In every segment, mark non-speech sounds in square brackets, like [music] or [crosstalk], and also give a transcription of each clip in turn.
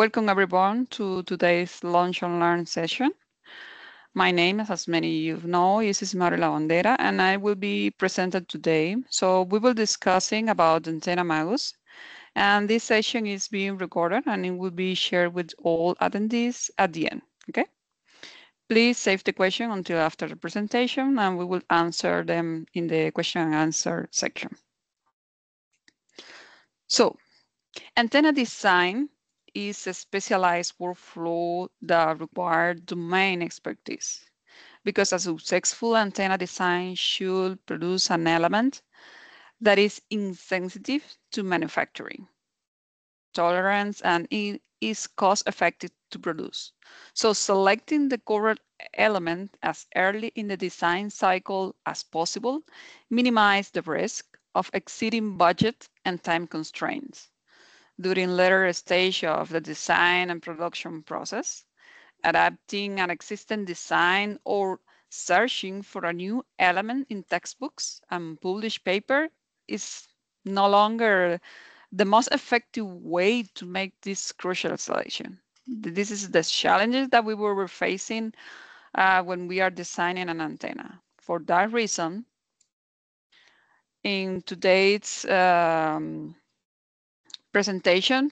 Welcome everyone to today's Launch and Learn session. My name, as many of you know, is Ismary Lavandera, and I will be presented today. So we will be discussing about Antenna Magus, and this session is being recorded and it will be shared with all attendees at the end, okay? Please save the question until after the presentation and we will answer them in the question and answer section. So antenna design is a specialized workflow that requires domain expertise because a successful antenna design should produce an element that is insensitive to manufacturing, tolerance, and is cost effective to produce. So selecting the correct element as early in the design cycle as possible minimize the risk of exceeding budget and time constraints during later stage of the design and production process, adapting an existing design or searching for a new element in textbooks and published paper is no longer the most effective way to make this crucial selection. This is the challenges that we were facing uh, when we are designing an antenna. For that reason, in today's um, presentation,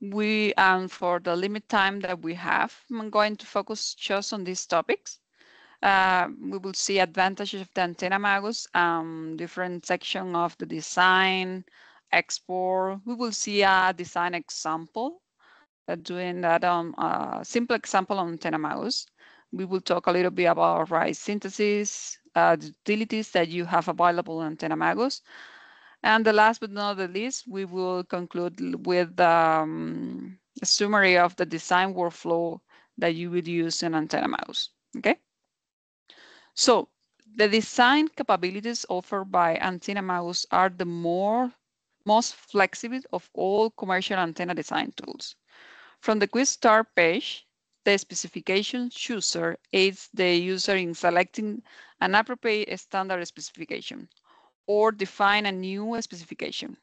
we and for the limit time that we have, I'm going to focus just on these topics. Uh, we will see advantages of the antenna magus, um, different section of the design, export. We will see a design example, uh, doing that on a simple example on antenna magus. We will talk a little bit about right synthesis, uh, utilities that you have available on antenna magus, and the last but not the least, we will conclude with um, a summary of the design workflow that you would use in Antenna Magus, okay? So the design capabilities offered by Antenna Magus are the more most flexible of all commercial antenna design tools. From the quick start page, the specification chooser aids the user in selecting an appropriate standard specification or define a new specification.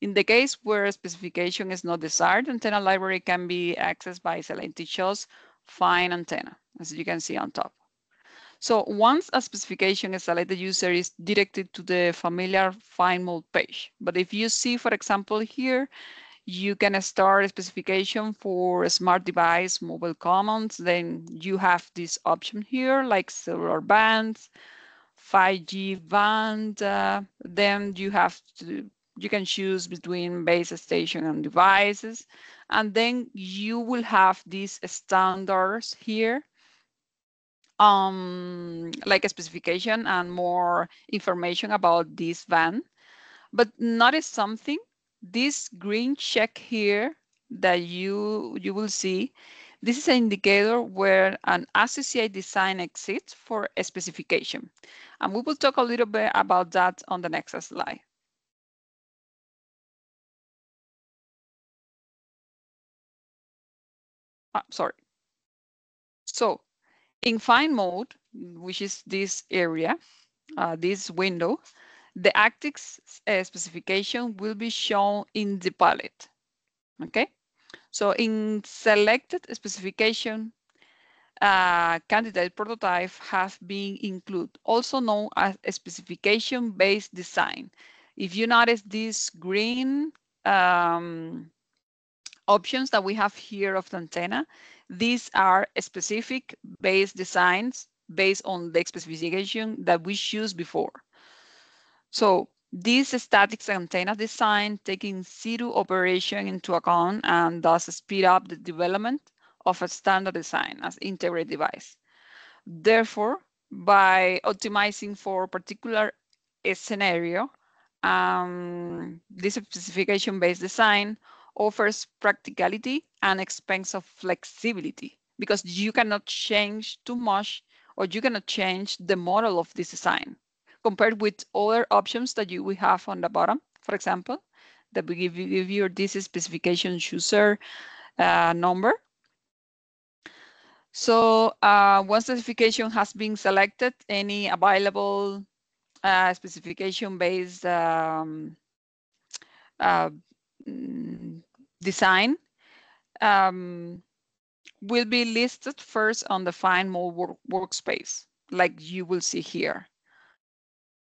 In the case where a specification is not desired, antenna library can be accessed by selecting just find antenna, as you can see on top. So once a specification is selected, the user is directed to the familiar find mode page. But if you see, for example, here, you can start a specification for a smart device mobile commands. Then you have this option here, like cellular bands, 5G band, uh, then you have to, you can choose between base station and devices. And then you will have these standards here, um, like a specification and more information about this van. But notice something, this green check here that you, you will see this is an indicator where an associate design exists for a specification. And we will talk a little bit about that on the next slide. Ah, sorry. So in find mode, which is this area, uh, this window, the active uh, specification will be shown in the palette. Okay. So in selected specification, candidate prototype have been included, also known as specification-based design. If you notice these green um, options that we have here of the antenna, these are specific based designs based on the specification that we choose before. So this static antenna design taking zero operation into account and thus speed up the development of a standard design as integrated device. Therefore, by optimizing for a particular scenario, um, this specification-based design offers practicality and expense of flexibility because you cannot change too much or you cannot change the model of this design compared with other options that you will have on the bottom, for example, that we give you, give you this specification chooser uh, number. So uh, once specification has been selected, any available uh, specification-based um, uh, mm, design um, will be listed first on the Find Mode work workspace, like you will see here.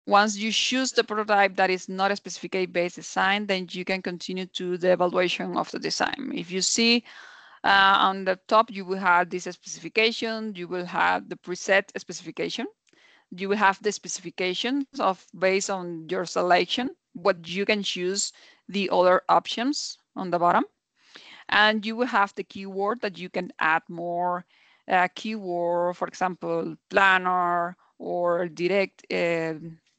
Once you choose the prototype that is not a specification-based design, then you can continue to the evaluation of the design. If you see uh, on the top, you will have this specification, you will have the preset specification, you will have the specifications of based on your selection, what you can choose the other options on the bottom. And you will have the keyword that you can add more uh, keyword, for example, planar or direct uh,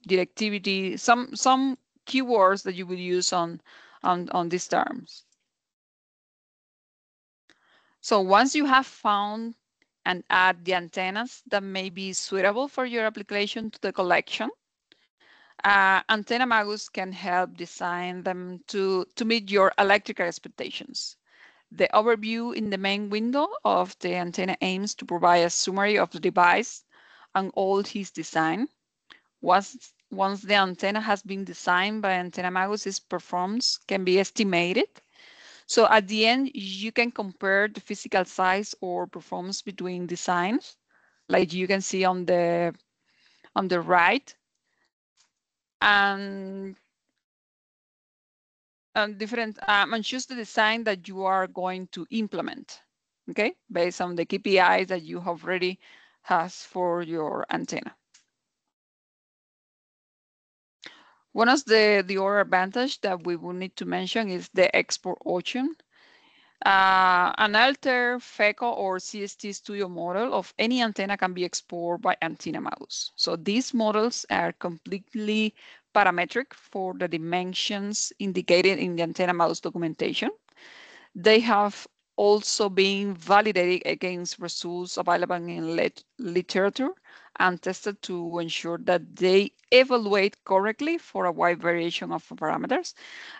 directivity, some some keywords that you will use on on on these terms. So once you have found and add the antennas that may be suitable for your application to the collection, uh, Antenna Magus can help design them to, to meet your electrical expectations. The overview in the main window of the antenna aims to provide a summary of the device and all its design. Once, once the antenna has been designed by Antenna Magus, its performance can be estimated so at the end, you can compare the physical size or performance between designs, like you can see on the on the right, and and different um, and choose the design that you are going to implement. Okay, based on the KPIs that you have already has for your antenna. One of the, the other advantage that we will need to mention is the export option. Uh, an Altair, FEKO, or CST Studio model of any antenna can be exported by Antenna Magus. So these models are completely parametric for the dimensions indicated in the Antenna Magus documentation. They have also been validated against results available in lit literature and tested to ensure that they evaluate correctly for a wide variation of parameters.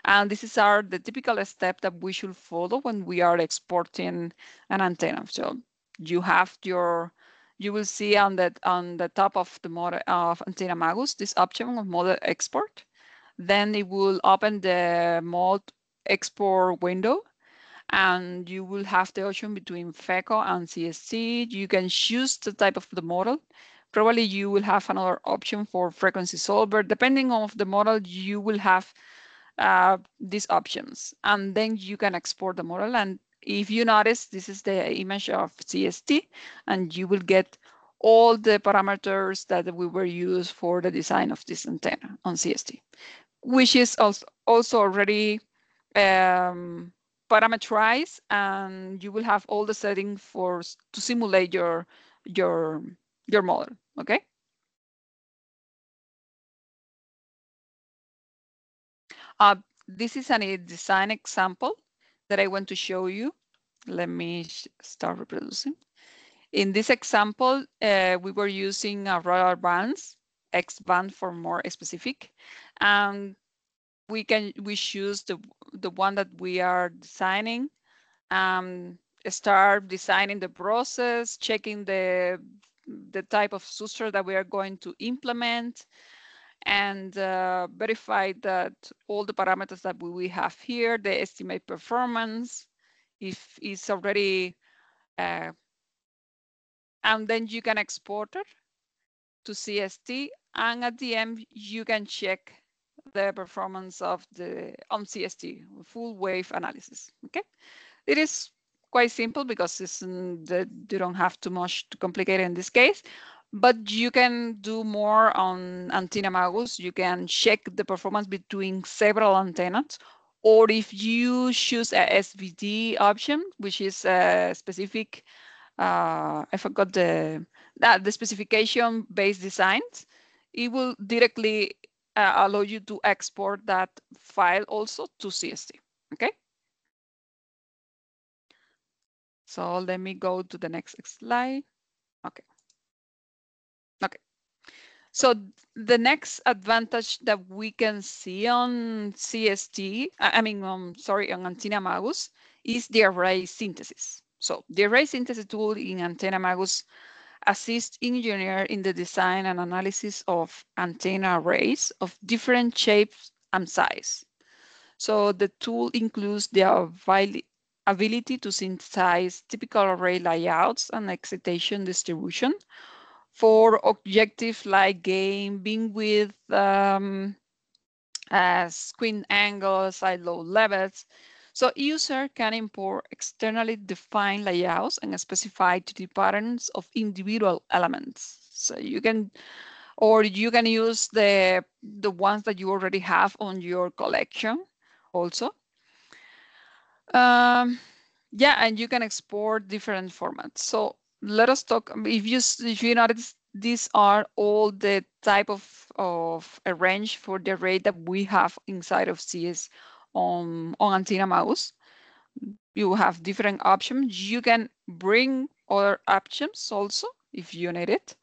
And this is our the typical step that we should follow when we are exporting an antenna. So you have your you will see on that on the top of the model of antenna magus this option of model export then it will open the mod export window and you will have the option between FEKO and CST. You can choose the type of the model. Probably you will have another option for frequency solver. Depending on the model, you will have uh, these options. And then you can export the model. And if you notice, this is the image of CST, and you will get all the parameters that we were used for the design of this antenna on CST, which is also, also already um, and you will have all the settings for to simulate your your your model okay uh, this is a design example that I want to show you. Let me start reproducing. In this example, uh, we were using a radar bands, X band for more specific, and we can we choose the the one that we are designing um, start designing the process checking the the type of substrate that we are going to implement and uh, verify that all the parameters that we have here the estimate performance if it's already uh, and then you can export it to CST and at the end you can check the performance of the on CST, full wave analysis. Okay, it is quite simple because it's, you don't have too much to complicate in this case, but you can do more on antenna magus. You can check the performance between several antennas, or if you choose a SBD option, which is a specific, uh, I forgot the that the specification based designs, it will directly uh, allow you to export that file also to CST, okay? So let me go to the next slide. Okay. Okay. So the next advantage that we can see on CST, I mean, um, sorry, on Antenna Magus, is the array synthesis. So the array synthesis tool in Antenna Magus assist engineer in the design and analysis of antenna arrays of different shapes and size. So the tool includes the ability to synthesize typical array layouts and excitation distribution for objectives like gain, beam width, um, uh, screen angle, side lobe levels. So user can import externally defined layouts and specify 2D patterns of individual elements. So you can, or you can use the, the ones that you already have on your collection also. Um, yeah, and you can export different formats. So let us talk, if you, if you notice, these are all the type of, of arrange for the array that we have inside of CS on, on Antenna Magus. You have different options. You can bring other options also if you need it.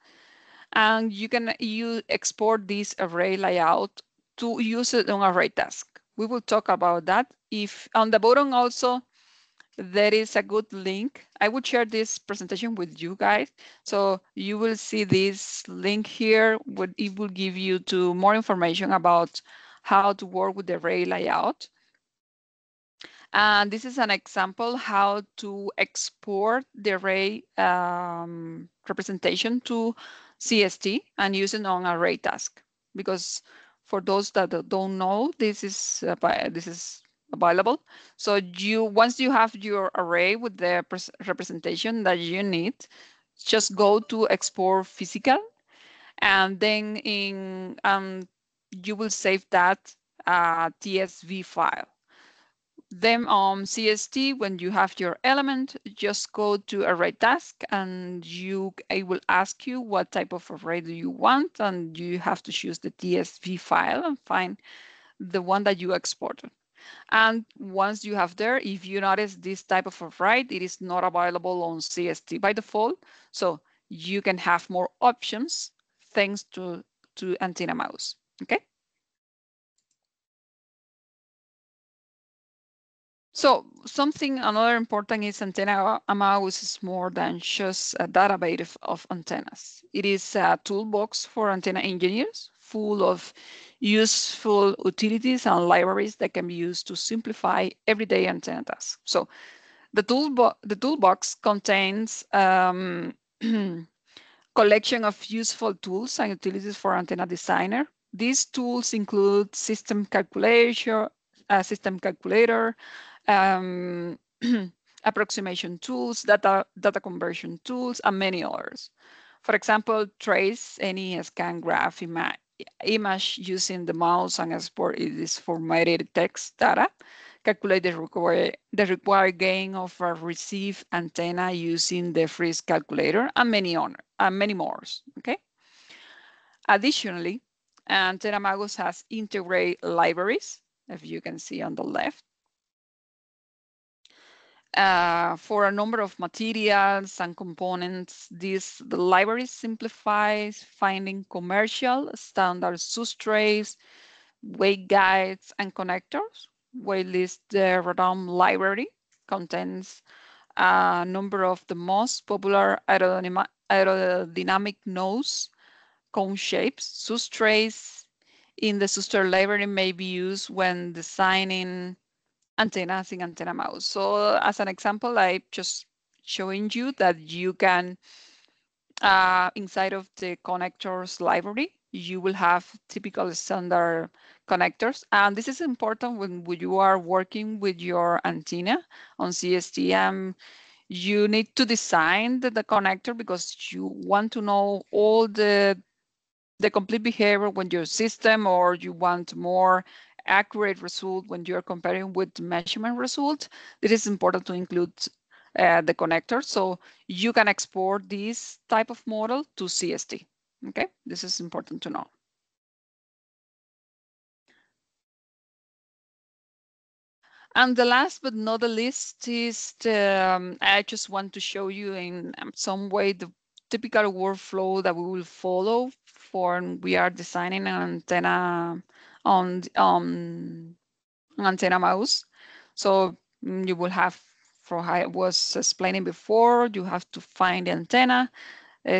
And you can you export this array layout to use it on array task. We will talk about that. If on the bottom also, there is a good link. I would share this presentation with you guys. So you will see this link here. It will give you to more information about how to work with the array layout. And this is an example how to export the array um, representation to CST and use it on array task. Because for those that don't know, this is uh, this is available. So you once you have your array with the representation that you need, just go to export physical, and then in um, you will save that uh, TSV file. Then on CST, when you have your element, just go to array task and you it will ask you what type of array do you want and you have to choose the TSV file and find the one that you exported. And once you have there, if you notice this type of array, it is not available on CST by default. So you can have more options thanks to, to Antenna Magus, okay? So something another important is Antenna Magus is more than just a database of antennas. It is a toolbox for antenna engineers full of useful utilities and libraries that can be used to simplify everyday antenna tasks. So the, toolbo the toolbox contains um, [clears throat] collection of useful tools and utilities for antenna designer. These tools include system calculation, uh, system calculator, um, [clears throat] approximation tools, data, data conversion tools, and many others. For example, trace any scan graph ima image using the mouse and export this formatted text data, calculate the required, the required gain of a received antenna using the Friis calculator, and many, on, and many more, okay? Additionally, Antenna Magus has integrated libraries, as you can see on the left, uh, for a number of materials and components. This the library simplifies finding commercial standard substrates, waveguides, and connectors. Waitlist the Radome library contains a number of the most popular aerodynamic, aerodynamic nodes, cone shapes, substrates in the substrate library may be used when designing antennas in Antenna Magus. So as an example, I just showing you that you can, uh, inside of the connectors library, you will have typical standard connectors. And this is important when you are working with your antenna on CSTM. You need to design the, the connector because you want to know all the the complete behavior when your system or you want more accurate result when you're comparing with measurement result, it is important to include uh, the connector. So you can export this type of model to CST. Okay, this is important to know. And the last but not the least is the, um, I just want to show you in some way the typical workflow that we will follow for we are designing an antenna on um, Antenna Magus. So you will have, for how I was explaining before, you have to find the antenna,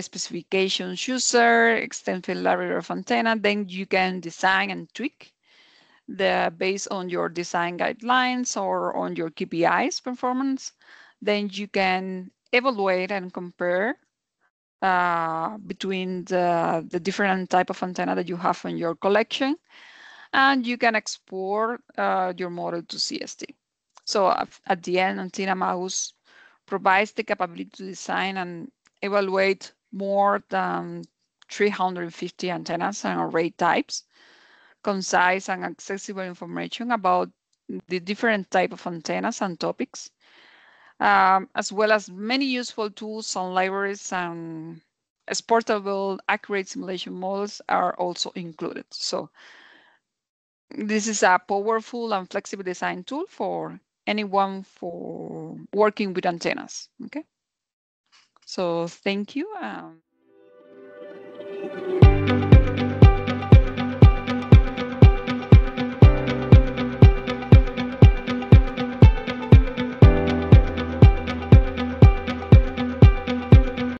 specification user, extensive library of antenna, then you can design and tweak the based on your design guidelines or on your KPIs performance, then you can evaluate and compare uh, between the, the different type of antenna that you have in your collection, and you can export uh, your model to CST. So at the end, Antenna Magus provides the capability to design and evaluate more than 350 antennas and array types, concise and accessible information about the different type of antennas and topics, um, as well as many useful tools and libraries and exportable accurate simulation models are also included. So this is a powerful and flexible design tool for anyone for working with antennas. Okay. So thank you. Um,